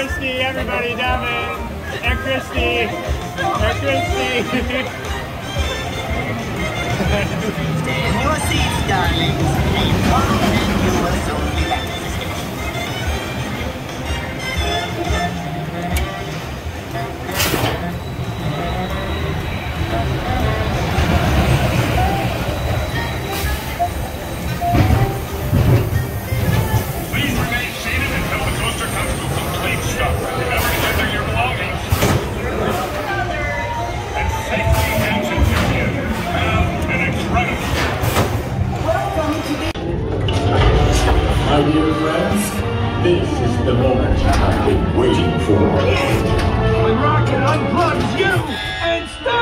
Christie, everybody down and Air Christie. Air Christie. Your seats, darlings. forward. Yes! When Rocket unplugs you and stops!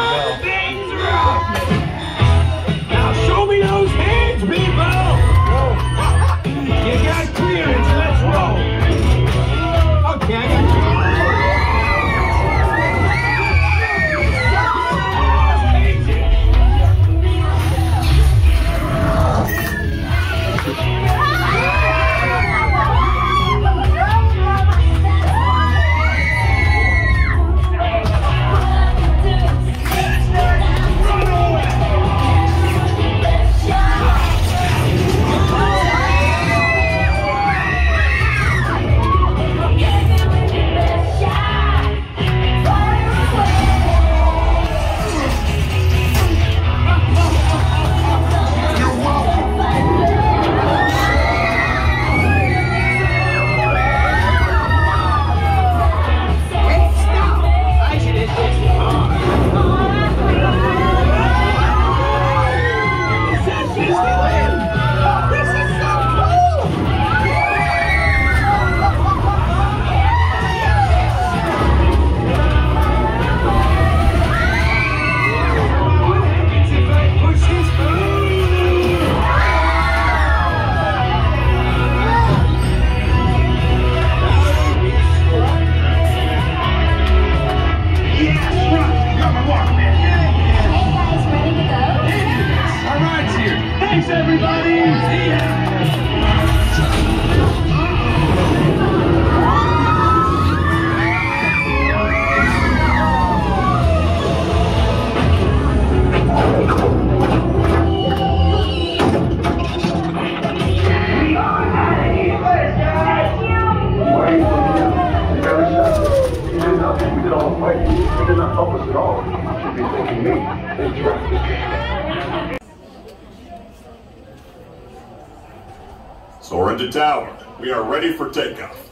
tower. We are ready for takeoff.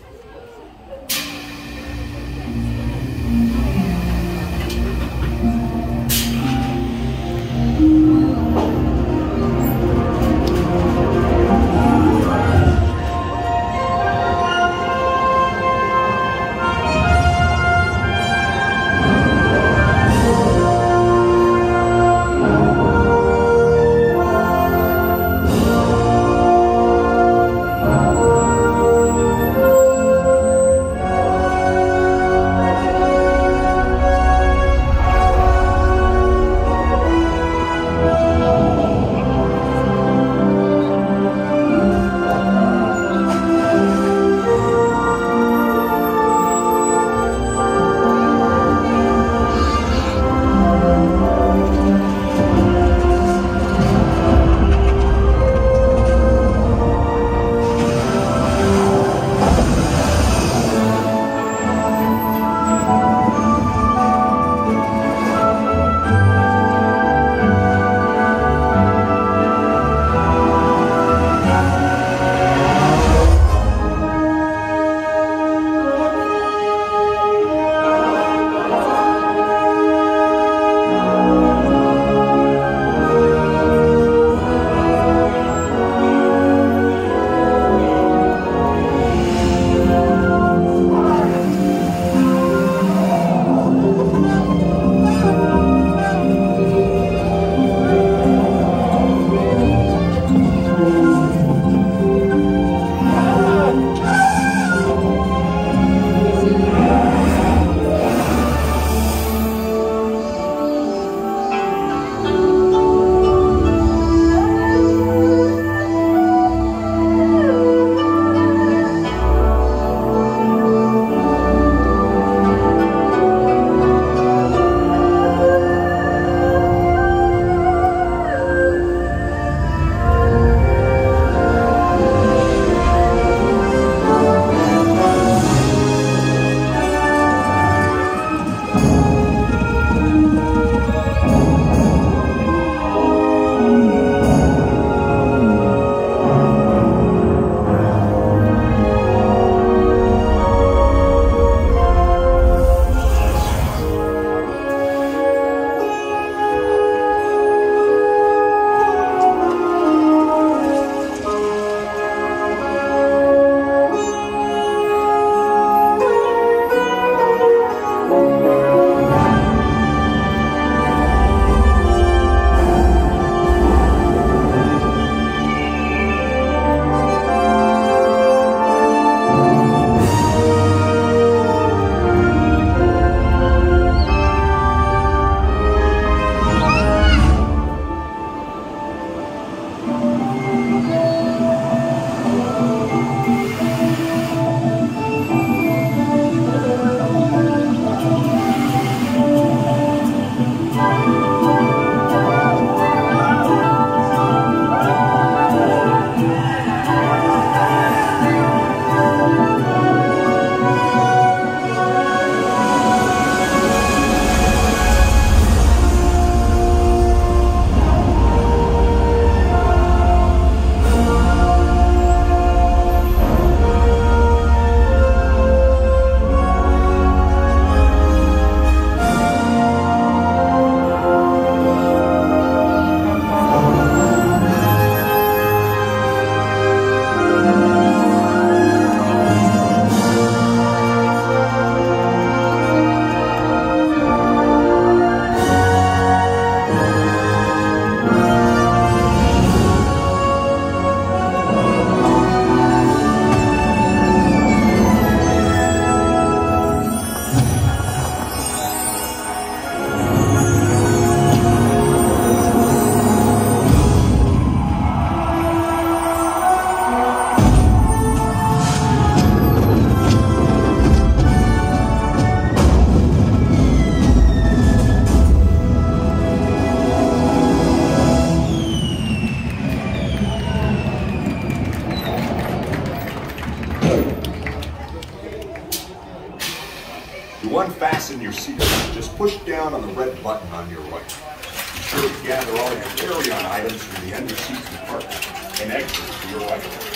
To unfasten your seat, just push down on the red button on your right. Be sure to gather all your carry-on items from the end of seats compartment and exit to your right.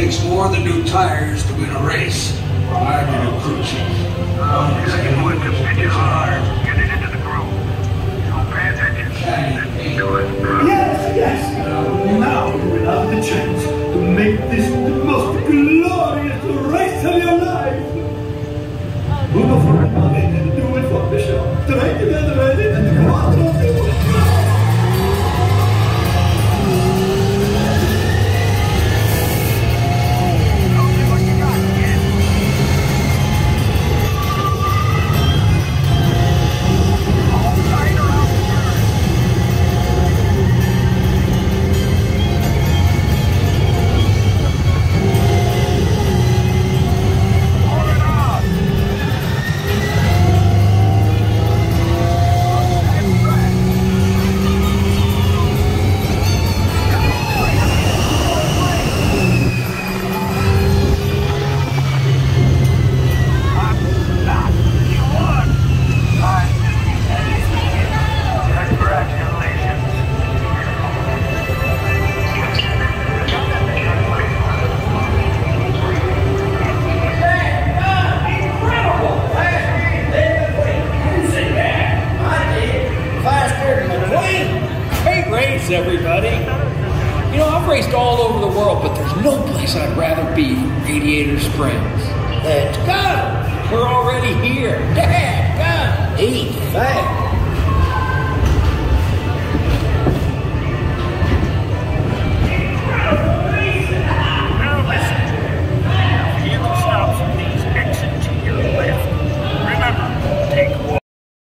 takes more than new tires to win a race. I'm in a crew chief. Yes, yes. Now you will have the chance to make this the most glorious race of your life. Uno for the money, do it for the show. Three Everybody. You know, I've raced all over the world, but there's no place I'd rather be than Radiator Springs. Let's go! We're already here. Dad, go! Eat fat.